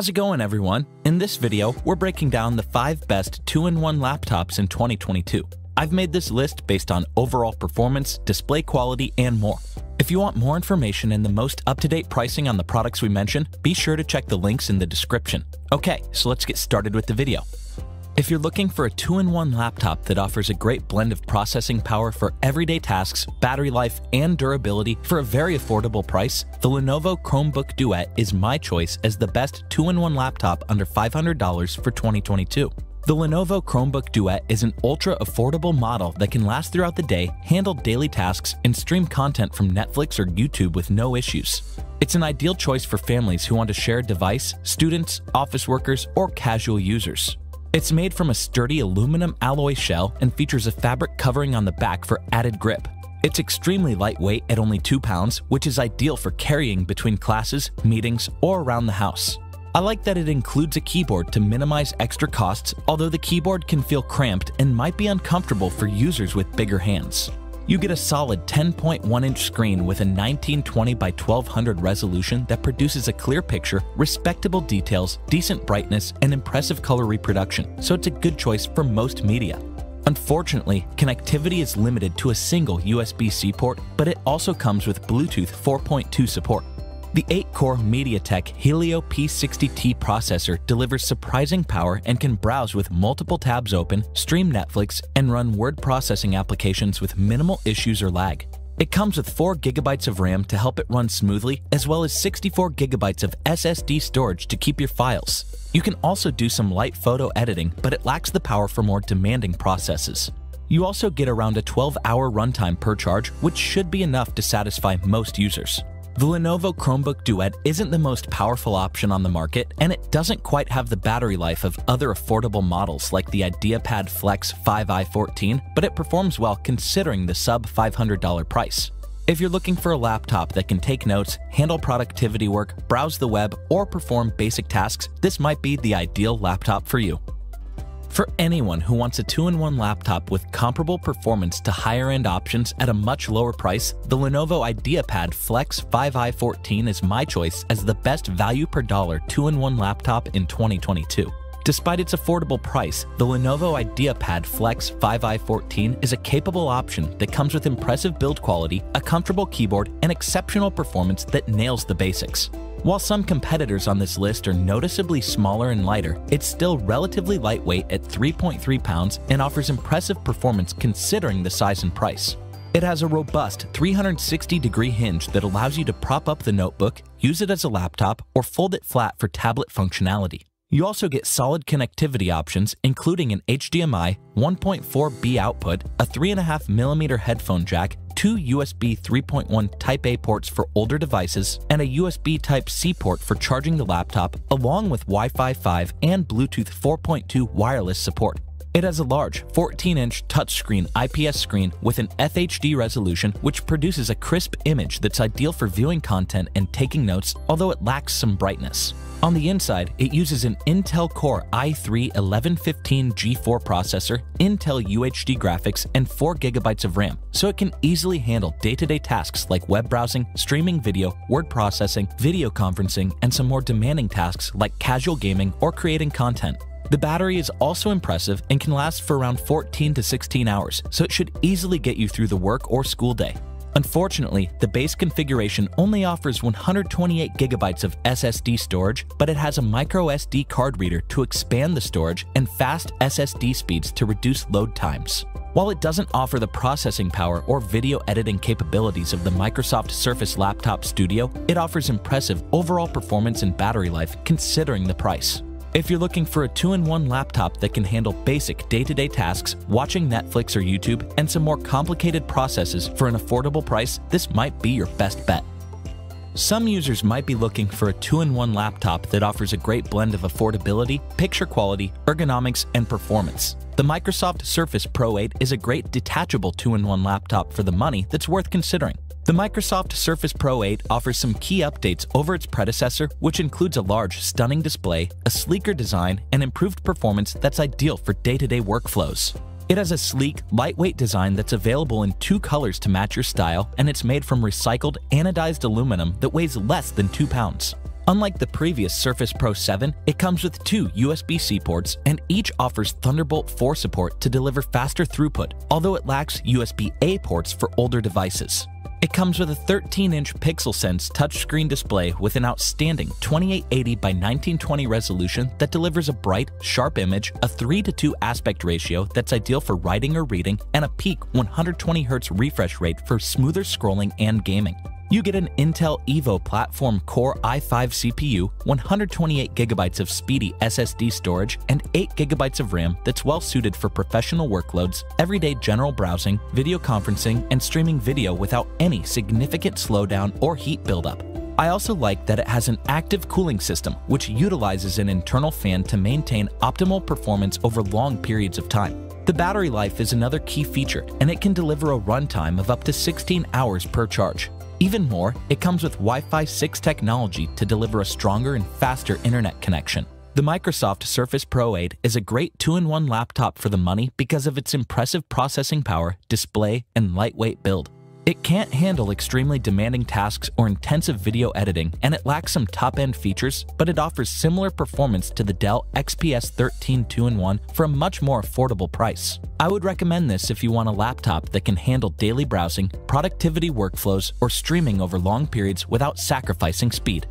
How's it going everyone? In this video, we're breaking down the 5 best 2-in-1 laptops in 2022. I've made this list based on overall performance, display quality, and more. If you want more information and the most up-to-date pricing on the products we mention, be sure to check the links in the description. Okay, so let's get started with the video. If you're looking for a two-in-one laptop that offers a great blend of processing power for everyday tasks, battery life, and durability for a very affordable price, the Lenovo Chromebook Duet is my choice as the best two-in-one laptop under $500 for 2022. The Lenovo Chromebook Duet is an ultra affordable model that can last throughout the day, handle daily tasks, and stream content from Netflix or YouTube with no issues. It's an ideal choice for families who want to share a device, students, office workers, or casual users. It's made from a sturdy aluminum alloy shell and features a fabric covering on the back for added grip. It's extremely lightweight at only 2 pounds, which is ideal for carrying between classes, meetings, or around the house. I like that it includes a keyboard to minimize extra costs, although the keyboard can feel cramped and might be uncomfortable for users with bigger hands. You get a solid 10.1 inch screen with a 1920 by 1200 resolution that produces a clear picture, respectable details, decent brightness, and impressive color reproduction, so it's a good choice for most media. Unfortunately, connectivity is limited to a single USB-C port, but it also comes with Bluetooth 4.2 support. The 8-core MediaTek Helio P60T processor delivers surprising power and can browse with multiple tabs open, stream Netflix, and run word processing applications with minimal issues or lag. It comes with 4GB of RAM to help it run smoothly, as well as 64GB of SSD storage to keep your files. You can also do some light photo editing, but it lacks the power for more demanding processes. You also get around a 12-hour runtime per charge, which should be enough to satisfy most users. The Lenovo Chromebook Duet isn't the most powerful option on the market, and it doesn't quite have the battery life of other affordable models like the IdeaPad Flex 5i14, but it performs well considering the sub $500 price. If you're looking for a laptop that can take notes, handle productivity work, browse the web, or perform basic tasks, this might be the ideal laptop for you. For anyone who wants a two-in-one laptop with comparable performance to higher-end options at a much lower price, the Lenovo IdeaPad Flex 5i14 is my choice as the best value per dollar two-in-one laptop in 2022. Despite its affordable price, the Lenovo IdeaPad Flex 5i14 is a capable option that comes with impressive build quality, a comfortable keyboard, and exceptional performance that nails the basics. While some competitors on this list are noticeably smaller and lighter, it's still relatively lightweight at 3.3 pounds and offers impressive performance considering the size and price. It has a robust 360 degree hinge that allows you to prop up the notebook, use it as a laptop, or fold it flat for tablet functionality. You also get solid connectivity options, including an HDMI 1.4B output, a 3.5mm headphone jack, two USB 3.1 Type A ports for older devices, and a USB Type C port for charging the laptop, along with Wi-Fi 5 and Bluetooth 4.2 wireless support. It has a large 14-inch touchscreen IPS screen with an FHD resolution which produces a crisp image that's ideal for viewing content and taking notes, although it lacks some brightness. On the inside, it uses an Intel Core i3-1115 G4 processor, Intel UHD graphics, and 4GB of RAM, so it can easily handle day-to-day -day tasks like web browsing, streaming video, word processing, video conferencing, and some more demanding tasks like casual gaming or creating content. The battery is also impressive and can last for around 14 to 16 hours, so it should easily get you through the work or school day. Unfortunately, the base configuration only offers 128 gigabytes of SSD storage, but it has a microSD card reader to expand the storage and fast SSD speeds to reduce load times. While it doesn't offer the processing power or video editing capabilities of the Microsoft Surface Laptop Studio, it offers impressive overall performance and battery life considering the price. If you're looking for a two-in-one laptop that can handle basic day-to-day -day tasks, watching Netflix or YouTube, and some more complicated processes for an affordable price, this might be your best bet. Some users might be looking for a two-in-one laptop that offers a great blend of affordability, picture quality, ergonomics, and performance. The Microsoft Surface Pro 8 is a great detachable two-in-one laptop for the money that's worth considering. The Microsoft Surface Pro 8 offers some key updates over its predecessor, which includes a large, stunning display, a sleeker design, and improved performance that's ideal for day-to-day -day workflows. It has a sleek, lightweight design that's available in two colors to match your style, and it's made from recycled, anodized aluminum that weighs less than 2 pounds. Unlike the previous Surface Pro 7, it comes with two USB-C ports and each offers Thunderbolt 4 support to deliver faster throughput, although it lacks USB-A ports for older devices. It comes with a 13-inch PixelSense touchscreen display with an outstanding 2880 by 1920 resolution that delivers a bright, sharp image, a 3 to 2 aspect ratio that's ideal for writing or reading, and a peak 120Hz refresh rate for smoother scrolling and gaming. You get an Intel Evo platform Core i5 CPU, 128GB of speedy SSD storage, and 8GB of RAM that's well suited for professional workloads, everyday general browsing, video conferencing, and streaming video without any significant slowdown or heat buildup. I also like that it has an active cooling system, which utilizes an internal fan to maintain optimal performance over long periods of time. The battery life is another key feature, and it can deliver a runtime of up to 16 hours per charge. Even more, it comes with Wi-Fi 6 technology to deliver a stronger and faster internet connection. The Microsoft Surface Pro 8 is a great two-in-one laptop for the money because of its impressive processing power, display, and lightweight build. It can't handle extremely demanding tasks or intensive video editing, and it lacks some top-end features, but it offers similar performance to the Dell XPS 13 2-in-1 for a much more affordable price. I would recommend this if you want a laptop that can handle daily browsing, productivity workflows, or streaming over long periods without sacrificing speed.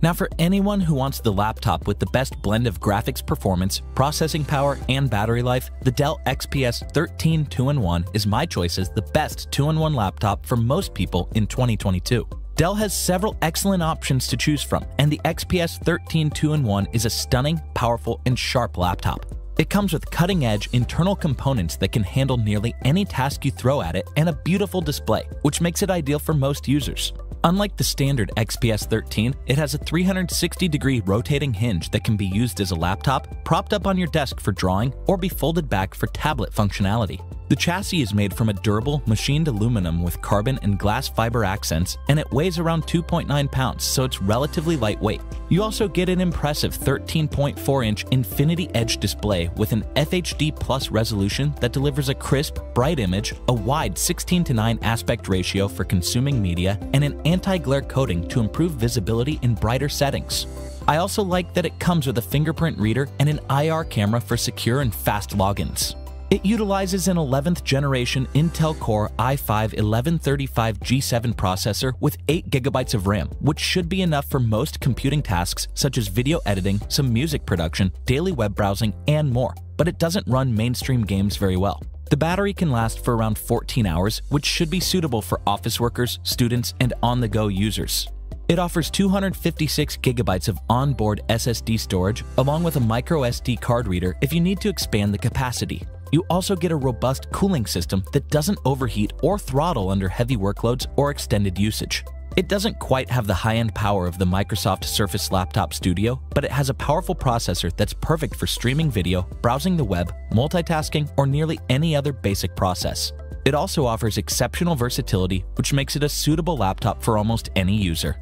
Now for anyone who wants the laptop with the best blend of graphics performance, processing power, and battery life, the Dell XPS 13 2-in-1 is my choice as the best 2-in-1 laptop for most people in 2022. Dell has several excellent options to choose from, and the XPS 13 2-in-1 is a stunning, powerful, and sharp laptop. It comes with cutting-edge internal components that can handle nearly any task you throw at it and a beautiful display, which makes it ideal for most users. Unlike the standard XPS 13, it has a 360 degree rotating hinge that can be used as a laptop, propped up on your desk for drawing, or be folded back for tablet functionality. The chassis is made from a durable, machined aluminum with carbon and glass fiber accents, and it weighs around 2.9 pounds, so it's relatively lightweight. You also get an impressive 13.4 inch Infinity Edge display with an FHD Plus resolution that delivers a crisp, bright image, a wide 16 to 9 aspect ratio for consuming media, and an anti glare coating to improve visibility in brighter settings. I also like that it comes with a fingerprint reader and an IR camera for secure and fast logins. It utilizes an 11th generation Intel Core i5 1135 G7 processor with 8GB of RAM, which should be enough for most computing tasks such as video editing, some music production, daily web browsing, and more, but it doesn't run mainstream games very well. The battery can last for around 14 hours, which should be suitable for office workers, students, and on-the-go users. It offers 256 gigabytes of onboard SSD storage along with a micro SD card reader if you need to expand the capacity. You also get a robust cooling system that doesn't overheat or throttle under heavy workloads or extended usage. It doesn't quite have the high-end power of the Microsoft Surface Laptop Studio, but it has a powerful processor that's perfect for streaming video, browsing the web, multitasking, or nearly any other basic process. It also offers exceptional versatility, which makes it a suitable laptop for almost any user.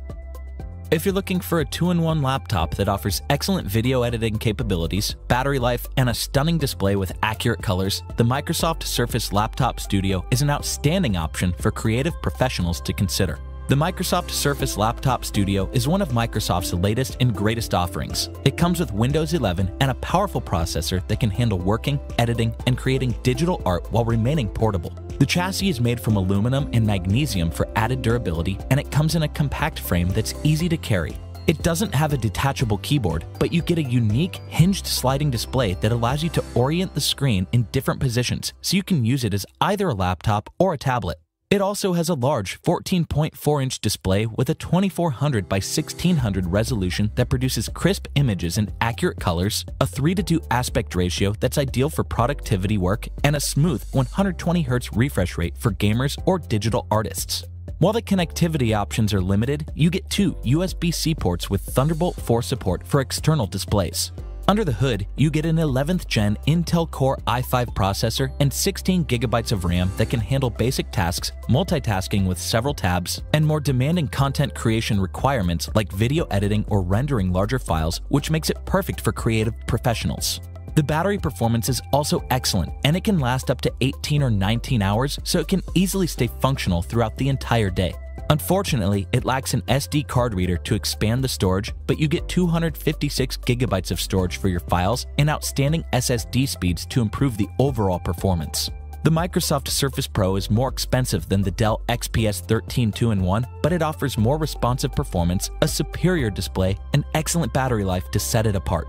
If you're looking for a two-in-one laptop that offers excellent video editing capabilities, battery life, and a stunning display with accurate colors, the Microsoft Surface Laptop Studio is an outstanding option for creative professionals to consider. The Microsoft Surface Laptop Studio is one of Microsoft's latest and greatest offerings. It comes with Windows 11 and a powerful processor that can handle working, editing, and creating digital art while remaining portable. The chassis is made from aluminum and magnesium for added durability, and it comes in a compact frame that's easy to carry. It doesn't have a detachable keyboard, but you get a unique hinged sliding display that allows you to orient the screen in different positions so you can use it as either a laptop or a tablet. It also has a large 14.4 inch display with a 2400 by 1600 resolution that produces crisp images in accurate colors, a 3 to 2 aspect ratio that's ideal for productivity work, and a smooth 120Hz refresh rate for gamers or digital artists. While the connectivity options are limited, you get two USB-C ports with Thunderbolt 4 support for external displays. Under the hood, you get an 11th gen Intel Core i5 processor and 16 gigabytes of RAM that can handle basic tasks, multitasking with several tabs, and more demanding content creation requirements like video editing or rendering larger files, which makes it perfect for creative professionals. The battery performance is also excellent, and it can last up to 18 or 19 hours, so it can easily stay functional throughout the entire day. Unfortunately, it lacks an SD card reader to expand the storage, but you get 256 gigabytes of storage for your files and outstanding SSD speeds to improve the overall performance. The Microsoft Surface Pro is more expensive than the Dell XPS 13 2-in-1, but it offers more responsive performance, a superior display, and excellent battery life to set it apart.